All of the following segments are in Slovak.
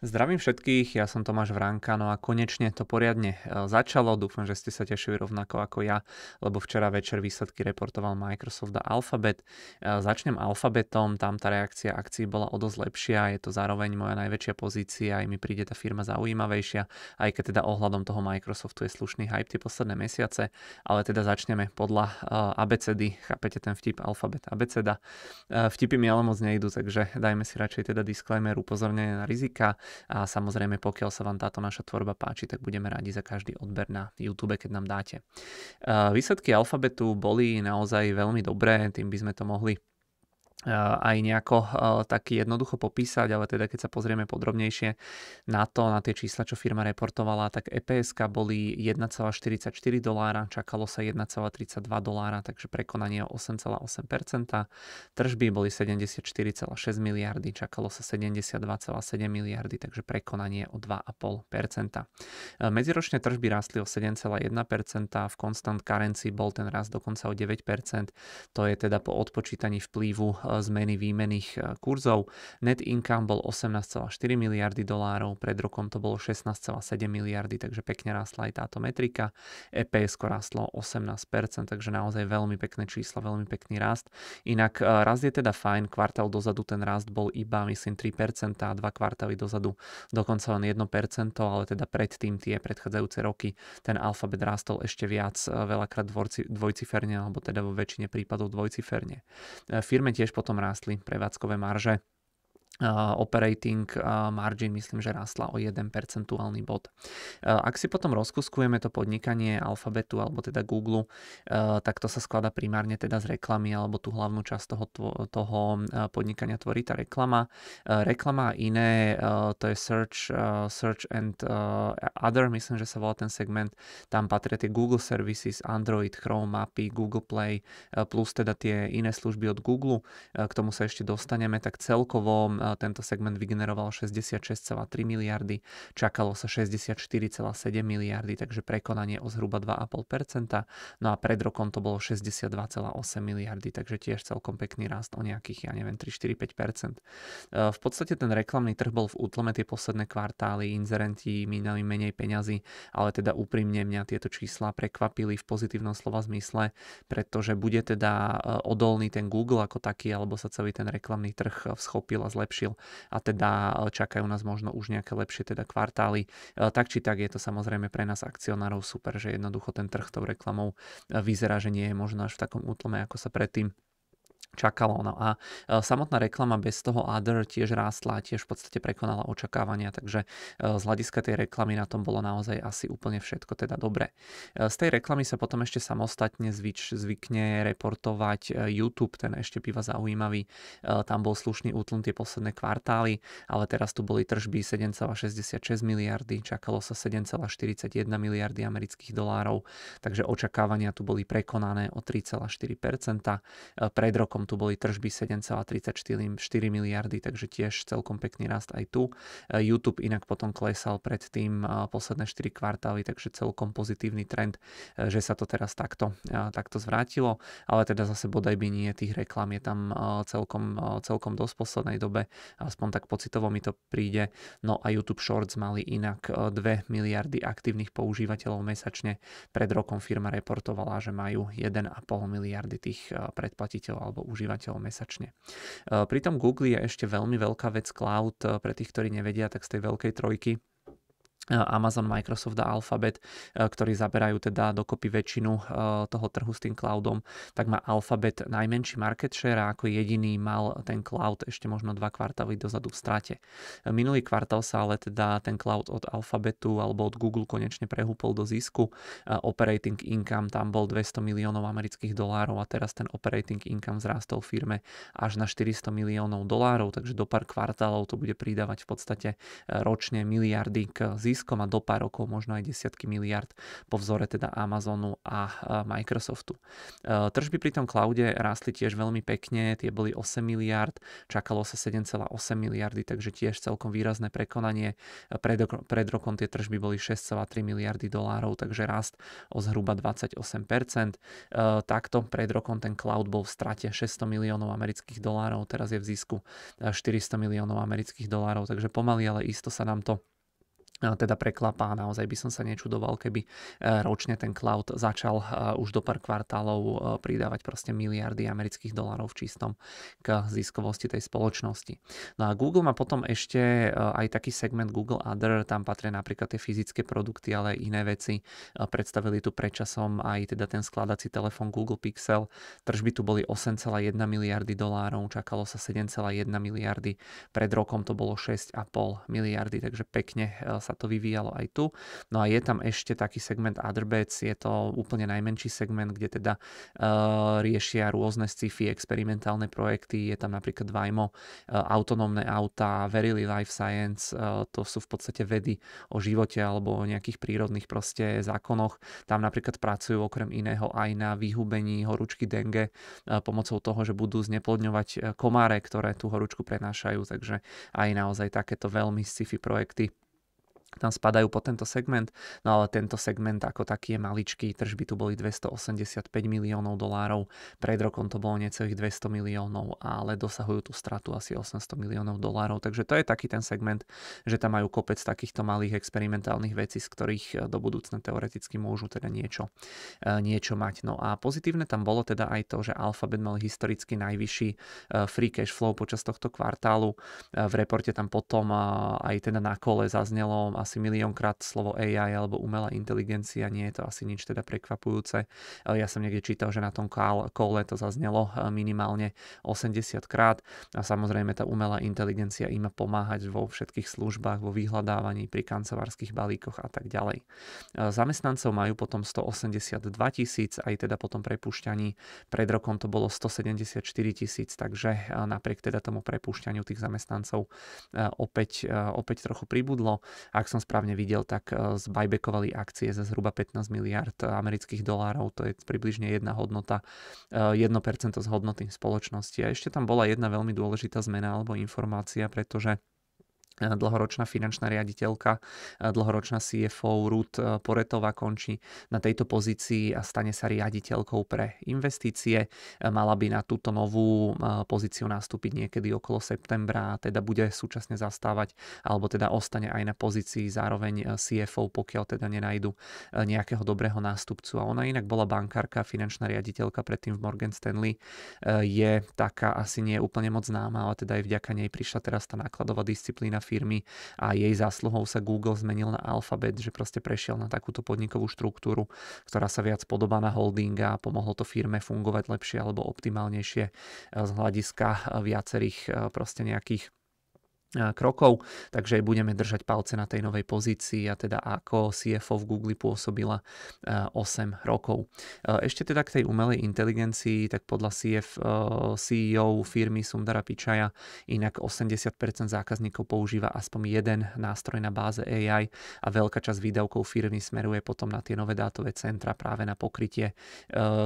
Zdravím všetkých, ja som Tomáš Vránka, no a konečne to poriadne e, začalo, dúfam, že ste sa tešili rovnako ako ja, lebo včera večer výsledky reportoval Microsoft a Alphabet. E, začnem Alphabetom, tam tá reakcia akcií bola o dosť lepšia, je to zároveň moja najväčšia pozícia, aj mi príde tá firma zaujímavejšia, aj keď teda ohľadom toho Microsoftu je slušný hype tie posledné mesiace, ale teda začneme podľa e, ABCD, chápete ten vtip Alphabet ABCD. Vtipy mi ale moc nejdu, takže dajme si radšej teda disclaimer, upozornenie na rizika a samozrejme, pokiaľ sa vám táto naša tvorba páči, tak budeme radi za každý odber na YouTube, keď nám dáte. Výsledky alfabetu boli naozaj veľmi dobré, tým by sme to mohli aj nejako taký jednoducho popísať, ale teda keď sa pozrieme podrobnejšie na to, na tie čísla, čo firma reportovala, tak EPS boli 1,44 dolára, čakalo sa 1,32 dolára, takže prekonanie o 8,8%. Tržby boli 74,6 miliardy, čakalo sa 72,7 miliardy, takže prekonanie o 2,5%. Medziročne tržby rastli o 7,1%, v constant currency bol ten rast dokonca o 9%, to je teda po odpočítaní vplyvu zmeny výmených e, kurzov. Net income bol 18,4 miliardy dolárov, pred rokom to bolo 16,7 miliardy, takže pekne rastla aj táto metrika. EPS rastlo 18%, takže naozaj veľmi pekné čísla, veľmi pekný rast. Inak e, rast je teda fajn, kvartál dozadu ten rast bol iba myslím 3% a dva kvartály dozadu dokonca len 1%, ale teda predtým tie predchádzajúce roky ten alfabet rastol ešte viac, e, veľakrát dvojciferne, alebo teda vo väčšine prípadov dvojciferne. Firme tiež potom rástli prevádzkové marže operating margin myslím, že rastla o 1 percentuálny bod. Ak si potom rozkuskujeme to podnikanie Alphabetu alebo teda Google, tak to sa skladá primárne teda z reklamy alebo tú hlavnú časť toho, toho podnikania tvorí tá reklama. Reklama iné, to je search, search and other, myslím, že sa volá ten segment. Tam patria tie Google Services, Android, Chrome, mapy, Google Play, plus teda tie iné služby od Google. K tomu sa ešte dostaneme, tak celkovo tento segment vygeneroval 66,3 miliardy, čakalo sa 64,7 miliardy, takže prekonanie o zhruba 2,5%, no a pred rokom to bolo 62,8 miliardy, takže tiež celkom pekný rast o nejakých, ja neviem, 3-4-5%. V podstate ten reklamný trh bol v útlme tie posledné kvartály, inzerenti minali menej peňazí, ale teda úprimne mňa tieto čísla prekvapili v pozitívnom slova zmysle, pretože bude teda e, odolný ten Google ako taký, alebo sa celý ten reklamný trh schopil a zlepšil zlepšil a teda e, čakajú nás možno už nejaké lepšie teda kvartály. E, tak či tak je to samozrejme pre nás akcionárov super, že jednoducho ten trh tou reklamou e, vyzerá, že nie je možno až v takom útlme, ako sa predtým čakalo. No a e, samotná reklama bez toho other tiež rástla, tiež v podstate prekonala očakávania, takže e, z hľadiska tej reklamy na tom bolo naozaj asi úplne všetko teda dobre. E, z tej reklamy sa potom ešte samostatne zvyč, zvykne reportovať YouTube, ten ešte býva zaujímavý. Tam bol slušný útlm tie posledné kvartály, ale teraz tu boli tržby 7,66 miliardy, čakalo sa 7,41 miliardy amerických dolárov, takže očakávania tu boli prekonané o 3,4%. Pred rokom rokom tu boli tržby 7,34 miliardy, takže tiež celkom pekný rast aj tu. E, YouTube inak potom klesal predtým e, posledné 4 kvartály, takže celkom pozitívny trend, e, že sa to teraz takto, takto zvrátilo, ale teda zase bodaj by nie, tých reklam je tam celkom, celkom dosť poslednej dobe, aspoň tak pocitovo mi to príde. No a YouTube Shorts mali inak 2 miliardy aktívnych používateľov mesačne. Pred rokom firma reportovala, že majú 1,5 miliardy tých predplatiteľov alebo užívateľov mesačne. E, pritom Google je ešte veľmi veľká vec cloud, e, pre tých, ktorí nevedia, tak z tej veľkej trojky Amazon, Microsoft a Alphabet, e, ktorí zaberajú teda dokopy väčšinu e, toho trhu s tým cloudom, tak má Alphabet najmenší market share a ako jediný mal ten cloud ešte možno dva kvartály dozadu v strate. E, minulý kvartál sa ale teda ten cloud od Alphabetu alebo od Google konečne prehúpol do zisku. Operating income tam bol 200 miliónov amerických dolárov a teraz ten operating income zrástol firme až na 400 miliónov dolárov, takže do pár kvartálov to bude pridávať v podstate ročne miliardy k zisku ziskom a do pár rokov možno aj desiatky miliard po vzore teda Amazonu a Microsoftu. Tržby pri tom cloude rástli tiež veľmi pekne, tie boli 8 miliard, čakalo sa 7,8 miliardy, takže tiež celkom výrazné prekonanie. Pred, pred rokom tie tržby boli 6,3 miliardy dolárov, takže rast o zhruba 28%. Takto pred rokom ten cloud bol v strate 600 miliónov amerických dolárov, teraz je v zisku 400 miliónov amerických dolárov, takže pomaly, ale isto sa nám to teda preklapá. Naozaj by som sa nečudoval, keby e, ročne ten cloud začal e, už do pár kvartálov e, pridávať proste miliardy amerických dolárov v čistom k ziskovosti tej spoločnosti. No a Google má potom ešte aj taký segment Google Other, tam patria napríklad tie fyzické produkty, ale aj iné veci. Predstavili tu predčasom aj teda ten skladací telefón Google Pixel. Tržby tu boli 8,1 miliardy dolárov, čakalo sa 7,1 miliardy. Pred rokom to bolo 6,5 miliardy, takže pekne sa sa to vyvíjalo aj tu. No a je tam ešte taký segment Otherbets, je to úplne najmenší segment, kde teda uh, riešia rôzne sci-fi experimentálne projekty, je tam napríklad Vajmo, uh, autonómne auta, Verily Life Science, uh, to sú v podstate vedy o živote alebo o nejakých prírodných proste zákonoch. Tam napríklad pracujú okrem iného aj na vyhubení horúčky dengue uh, pomocou toho, že budú zneplodňovať komáre, ktoré tú horúčku prenášajú, takže aj naozaj takéto veľmi sci-fi projekty tam spadajú po tento segment, no ale tento segment ako taký je maličký, tržby tu boli 285 miliónov dolárov, pred rokom to bolo necelých 200 miliónov, ale dosahujú tú stratu asi 800 miliónov dolárov, takže to je taký ten segment, že tam majú kopec takýchto malých experimentálnych vecí, z ktorých e, do budúcna teoreticky môžu teda niečo, e, niečo mať. No a pozitívne tam bolo teda aj to, že Alphabet mal historicky najvyšší e, free cash flow počas tohto kvartálu. V reporte tam potom aj teda na kole zaznelo asi miliónkrát slovo AI alebo umelá inteligencia, nie je to asi nič teda prekvapujúce. Ja som niekde čítal, že na tom kole to zaznelo eh, minimálne 80 krát a samozrejme tá umelá inteligencia im pomáhať vo všetkých službách, vo vyhľadávaní, pri kancelárskych balíkoch a tak ďalej. Eh, zamestnancov majú potom 182 tisíc, aj teda potom prepušťaní. Pred rokom to bolo 174 tisíc, takže eh, napriek teda tomu prepušťaniu tých zamestnancov opäť, opäť trochu pribudlo. Ak som správne videl, tak e, zbajbekovali akcie za zhruba 15 miliard amerických dolárov, to je približne jedna hodnota, 1% e, z hodnoty spoločnosti. A ešte tam bola jedna veľmi dôležitá zmena alebo informácia, pretože dlhoročná finančná riaditeľka, dlhoročná CFO Ruth eh, Poretová končí na tejto pozícii a stane sa riaditeľkou pre investície. Mala by na túto novú pozíciu nastúpiť niekedy okolo septembra a teda bude súčasne zastávať alebo teda ostane aj na pozícii zároveň CFO, pokiaľ teda nenajdu nejakého dobrého nástupcu. A ona inak bola bankárka, finančná riaditeľka predtým v Morgan Stanley. Je taká asi nie úplne moc známa, ale teda aj vďaka nej prišla teraz tá nákladová disciplína firmy a jej zásluhou sa Google zmenil na Alphabet, že proste prešiel na takúto podnikovú štruktúru, ktorá sa viac podobá na holdinga a pomohlo to firme fungovať lepšie alebo optimálnejšie eh, z hľadiska eh, viacerých eh, proste nejakých krokov, takže budeme držať palce na tej novej pozícii a teda ako CFO v Google pôsobila 8 rokov. Ešte teda k tej umelej inteligencii, tak podľa CF, CEO firmy Sundara Pichaja inak 80% zákazníkov používa aspoň jeden nástroj na báze AI a veľká časť výdavkov firmy smeruje potom na tie nové dátové centra práve na pokrytie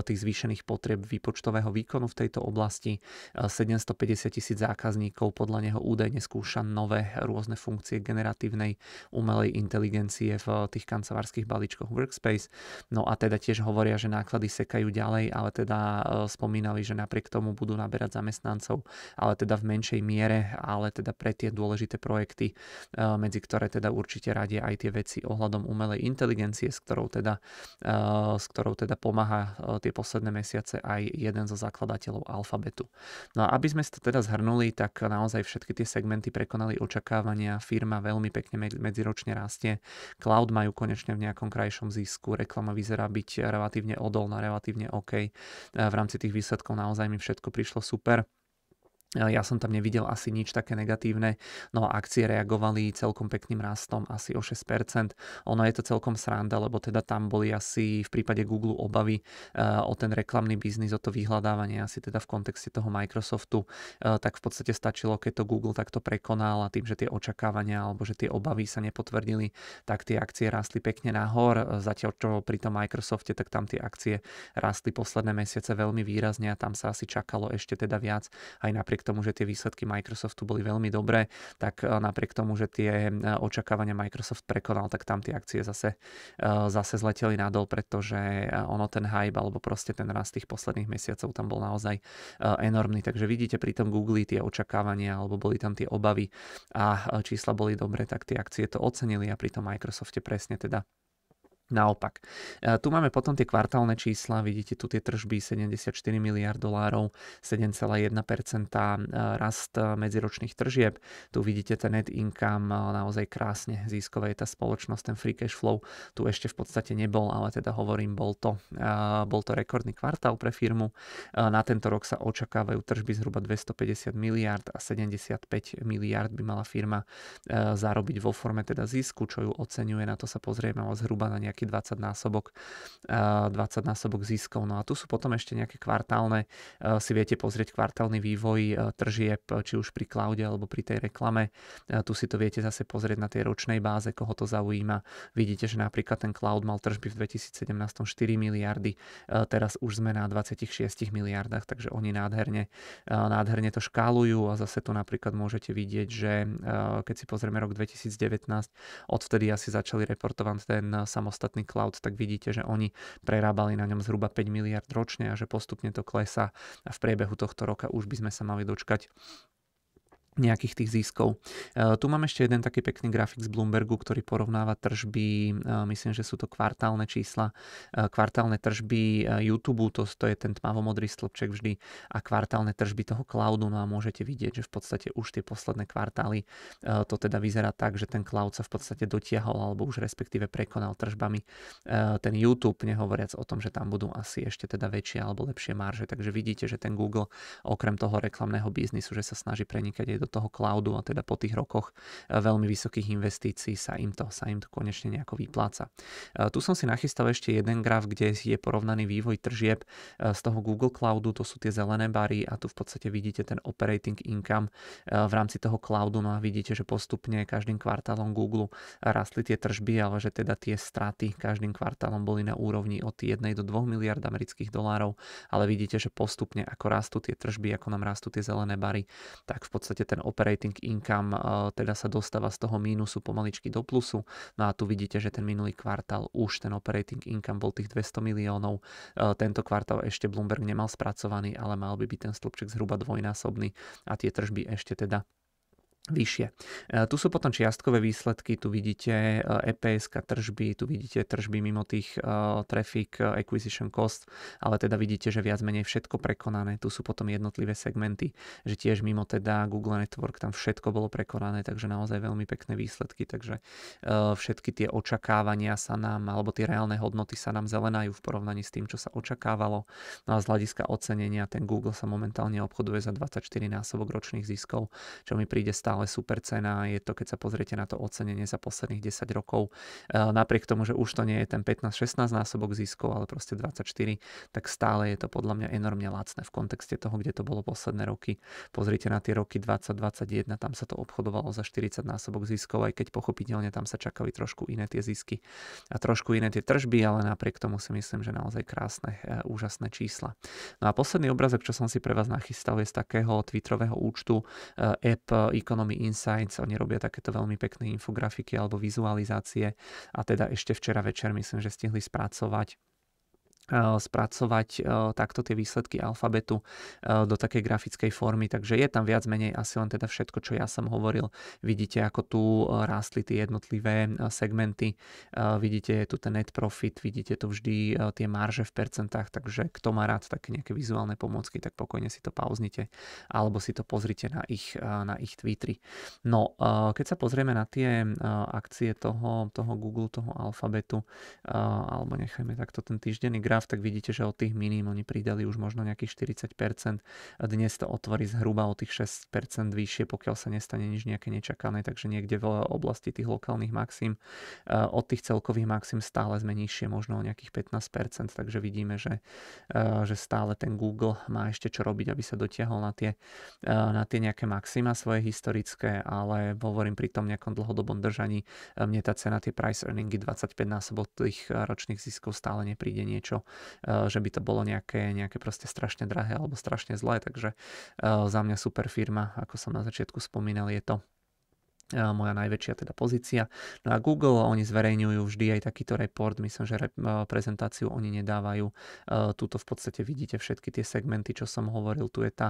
tých zvýšených potrieb výpočtového výkonu v tejto oblasti. 750 tisíc zákazníkov podľa neho údajne skúša skúša nové rôzne funkcie generatívnej umelej inteligencie v tých kancelárskych balíčkoch Workspace. No a teda tiež hovoria, že náklady sekajú ďalej, ale teda e, spomínali, že napriek tomu budú naberať zamestnancov, ale teda v menšej miere, ale teda pre tie dôležité projekty, e, medzi ktoré teda určite radia aj tie veci ohľadom umelej inteligencie, s ktorou teda, e, s ktorou teda pomáha tie posledné mesiace aj jeden zo zakladateľov Alfabetu. No a aby sme to teda zhrnuli, tak naozaj všetky tie segmenty pre prekonali očakávania, firma veľmi pekne medziročne rastie, cloud majú konečne v nejakom krajšom zisku, reklama vyzerá byť relatívne odolná, relatívne OK. V rámci tých výsledkov naozaj mi všetko prišlo super. Ja som tam nevidel asi nič také negatívne, no a akcie reagovali celkom pekným rastom, asi o 6%. Ono je to celkom sranda, lebo teda tam boli asi v prípade Google obavy uh, o ten reklamný biznis, o to vyhľadávanie, asi teda v kontexte toho Microsoftu, uh, tak v podstate stačilo, keď to Google takto prekonal a tým, že tie očakávania alebo že tie obavy sa nepotvrdili, tak tie akcie rástli pekne nahor. Zatiaľ čo pri tom Microsofte, tak tam tie akcie rástli posledné mesiace veľmi výrazne a tam sa asi čakalo ešte teda viac, aj napriek tomu, že tie výsledky Microsoftu boli veľmi dobré, tak e, napriek tomu, že tie e, očakávania Microsoft prekonal, tak tam tie akcie zase, e, zase zleteli nadol, pretože ono ten hype alebo proste ten rast tých posledných mesiacov tam bol naozaj enormný. Takže vidíte pri tom Google tie očakávania alebo boli tam tie obavy a čísla boli dobré, tak tie akcie to ocenili a pri tom Microsofte presne teda Naopak. E, tu máme potom tie kvartálne čísla, vidíte tu tie tržby 74 miliard dolárov, 7,1% e, rast e, medziročných tržieb. Tu vidíte ten net income naozaj krásne ziskové je tá spoločnosť, ten free cash flow tu ešte v podstate nebol, ale teda hovorím, bol to, bol to rekordný kvartál pre firmu. Na tento rok sa očakávajú tržby zhruba 250 miliard a 75 miliard by mala firma zarobiť vo forme teda zisku, čo ju oceňuje, na to sa pozrieme ale zhruba na nejaký 20 násobok, 20 násobok ziskov. No a tu sú potom ešte nejaké kvartálne, si viete pozrieť kvartálny vývoj tržieb, či už pri cloude alebo pri tej reklame. Tu si to viete zase pozrieť na tej ročnej báze, koho to zaujíma. Vidíte, že napríklad ten cloud mal tržby v 2017 4 miliardy, teraz už sme na 26 miliardách, takže oni nádherne, nádherne to škálujú a zase tu napríklad môžete vidieť, že keď si pozrieme rok 2019, odvtedy asi začali reportovať ten samostatný samostatný cloud, tak vidíte, že oni prerábali na ňom zhruba 5 miliard ročne a že postupne to klesá a v priebehu tohto roka už by sme sa mali dočkať nejakých tých ziskov. E, tu mám ešte jeden taký pekný grafik z Bloombergu, ktorý porovnáva tržby, e, myslím, že sú to kvartálne čísla, e, kvartálne tržby YouTube, to, to je ten tmavomodrý stĺpček vždy, a kvartálne tržby toho cloudu, no a môžete vidieť, že v podstate už tie posledné kvartály to teda vyzerá tak, že ten cloud sa v podstate dotiahol alebo už respektíve prekonal tržbami. Ten YouTube, nehovoriac o tom, že tam budú asi ešte teda väčšie alebo lepšie marže, takže vidíte, že ten Google okrem toho reklamného biznisu, že sa snaží prenikať aj toho cloudu a teda po tých rokoch eh, veľmi vysokých investícií sa im to, sa im to konečne nejako vypláca. Eh, tu som si nachystal ešte jeden graf, kde je porovnaný vývoj tržieb eh, z toho Google Cloudu, to sú tie zelené bary a tu v podstate vidíte ten operating income v rámci toho cloudu, no a vidíte, že postupne každým kvartálom Google rastli tie tržby, ale že teda tie straty každým kvartálom boli na úrovni od 1 do 2 miliard amerických dolárov, ale vidíte, že postupne ako rastú tie tržby, ako nám rastú tie zelené bary, tak v podstate ten operating income teda sa dostáva z toho mínusu pomaličky do plusu. No a tu vidíte, že ten minulý kvartál už ten operating income bol tých 200 miliónov. Tento kvartál ešte Bloomberg nemal spracovaný, ale mal by byť ten stĺpček zhruba dvojnásobný a tie tržby ešte teda vyššie. E, tu sú potom čiastkové výsledky, tu vidíte EPS tržby, tu vidíte tržby mimo tých uh, traffic acquisition cost, ale teda vidíte, že viac menej všetko prekonané. Tu sú potom jednotlivé segmenty, že tiež mimo teda Google Network tam všetko bolo prekonané, takže naozaj veľmi pekné výsledky, takže všetky tie očakávania sa nám, alebo tie reálne hodnoty sa nám zelenajú v porovnaní s tým, čo sa očakávalo. No a z hľadiska ocenenia ten Google sa momentálne obchoduje za 24 násobok ročných ziskov, čo mi príde stále stále super cena. Je to, keď sa pozriete na to ocenenie za posledných 10 rokov. E, napriek tomu, že už to nie je ten 15-16 násobok ziskov, ale proste 24, tak stále je to podľa mňa enormne lacné v kontexte toho, kde to bolo posledné roky. Pozrite na tie roky 2021, tam sa to obchodovalo za 40 násobok ziskov, aj keď pochopiteľne tam sa čakali trošku iné tie zisky a trošku iné tie tržby, ale napriek tomu si myslím, že naozaj krásne, e, úžasné čísla. No a posledný obrazok, čo som si pre vás nachystal, je z takého Twitterového účtu e, App Economic Economy Insights, oni robia takéto veľmi pekné infografiky alebo vizualizácie. A teda ešte včera večer myslím, že stihli spracovať spracovať eh, takto tie výsledky alfabetu eh, do takej grafickej formy, takže je tam viac menej asi len teda všetko, čo ja som hovoril. Vidíte, ako tu rástli tie jednotlivé segmenty, vidíte je tu ten net profit, vidíte tu vždy tie marže v percentách, takže kto má rád také nejaké vizuálne pomôcky, tak pokojne si to pauznite alebo si to pozrite na ich, na ich Twitteri. No, keď sa pozrieme na tie akcie toho, toho Google, toho alfabetu, alebo nechajme takto ten týždenný graf, graf, tak vidíte, že od tých minim oni pridali už možno nejakých 40%. Dnes to otvorí zhruba o tých 6% vyššie, pokiaľ sa nestane nič nejaké nečakané, takže niekde v oblasti tých lokálnych maxim. Od tých celkových maxim stále sme nižšie, možno o nejakých 15%, takže vidíme, že, že stále ten Google má ešte čo robiť, aby sa dotiahol na tie, na tie nejaké maxima svoje historické, ale hovorím pri tom nejakom dlhodobom držaní, mne tá cena tie price earningy 25 násobok tých ročných ziskov stále nepríde niečo, že by to bolo nejaké, nejaké proste strašne drahé alebo strašne zlé, takže eh, za mňa super firma, ako som na začiatku spomínal, je to moja najväčšia teda pozícia. No a Google, oni zverejňujú vždy aj takýto report, myslím, že prezentáciu oni nedávajú. Tuto v podstate vidíte všetky tie segmenty, čo som hovoril. Tu je tá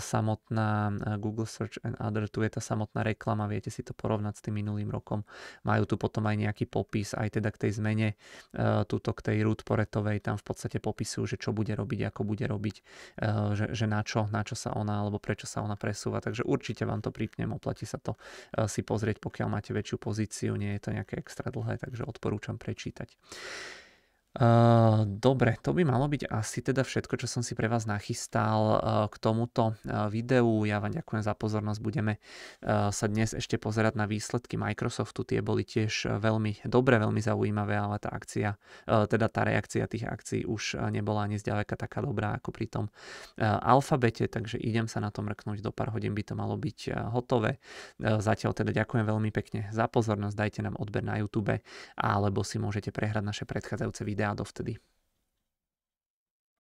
samotná Google Search and Other, tu je tá samotná reklama, viete si to porovnať s tým minulým rokom. Majú tu potom aj nejaký popis, aj teda k tej zmene, tuto k tej root poretovej, tam v podstate popisujú, že čo bude robiť, ako bude robiť, že, že na čo, na čo sa ona, alebo prečo sa ona presúva. Takže určite vám to pripnem, oplatí sa to si pozrieť, pokiaľ máte väčšiu pozíciu, nie je to nejaké extra dlhé, takže odporúčam prečítať. Uh, dobre, to by malo byť asi teda všetko, čo som si pre vás nachystal uh, k tomuto uh, videu. Ja vám ďakujem za pozornosť. Budeme sa dnes ešte pozerať na výsledky Microsoftu. Tie boli tiež veľmi dobré, veľmi zaujímavé, ale tá akcia, teda tá reakcia tých akcií už nebola ani zďaleka taká dobrá ako pri tom alfabete, takže idem sa na to mrknúť. Do pár hodín by to malo byť hotové. Zatiaľ teda ďakujem veľmi pekne za pozornosť. Dajte nám odber na YouTube alebo si môžete prehrať naše predchádzajúce videá videá dovtedy.